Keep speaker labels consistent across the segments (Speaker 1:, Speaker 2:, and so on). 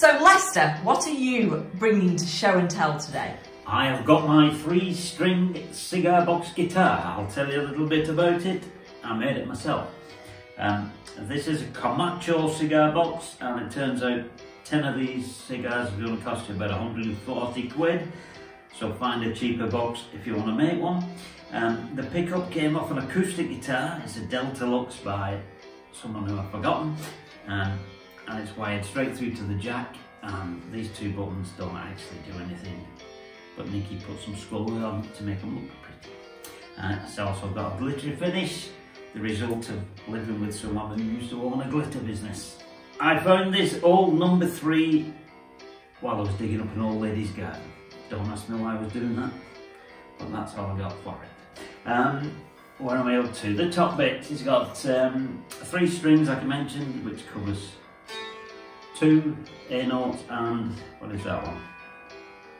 Speaker 1: Lester, what are you bringing to show and tell today?
Speaker 2: I have got my three string cigar box guitar. I'll tell you a little bit about it. I made it myself. Um, this is a Camacho cigar box and it turns out 10 of these cigars are going to cost you about 140 quid. So find a cheaper box if you want to make one. Um, the pickup came off an acoustic guitar. It's a Delta Lux by someone who I've forgotten. Um, and it's wired straight through to the jack. And these two buttons don't actually do anything. But Nikki put some skulls on to make them look pretty. Uh, it's also got a glittery finish, the result of living with someone who used to own a glitter business. I found this old number three while I was digging up an old lady's garden. Don't ask me why I was doing that, but that's all I got for it. Um, what am I up to? The top bit, it's got um, three strings like I mentioned, which covers two A notes and, what is that one?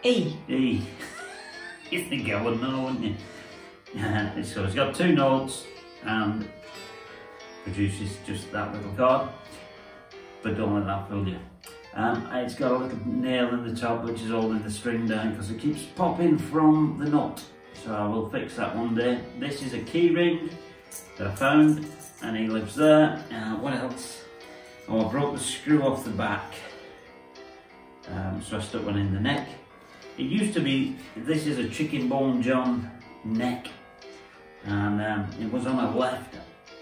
Speaker 1: E.
Speaker 2: E. you think I would know, wouldn't you? So it's got two notes and produces just that little chord, but don't let that fool you. Um, it's got a little nail in the top which is holding the string down because it keeps popping from the nut. So I will fix that one day. This is a key ring that I found and he lives there. Uh, what else? I broke the screw off the back. Um, so I stuck one in the neck. It used to be, this is a Chickenbone John neck and um, it was on a left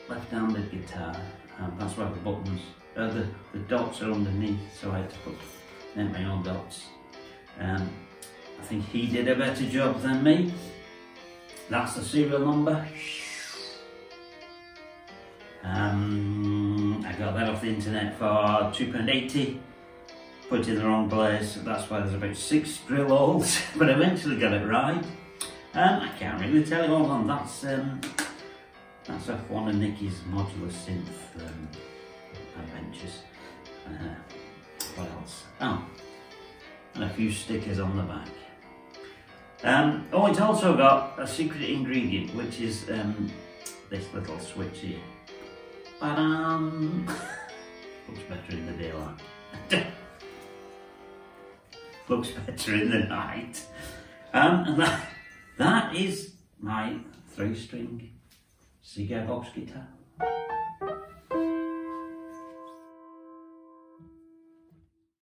Speaker 2: left-handed guitar and that's why the buttons, uh, the, the dots are underneath so I had to put make my own dots. Um, I think he did a better job than me. That's the serial number. Um, got that off the internet for £2.80. Put it in the wrong place, that's why there's about six drill holes, but eventually got it right. Um, I can't really tell you all on that's um, that's one of Nikki's modular synth um, adventures. Uh, what else? Oh, and a few stickers on the back. Um, oh, it's also got a secret ingredient, which is um, this little switch here. Ba-dum! Looks better in the daylight. Looks better in the night. Um, and that, that is my three string cigar box guitar.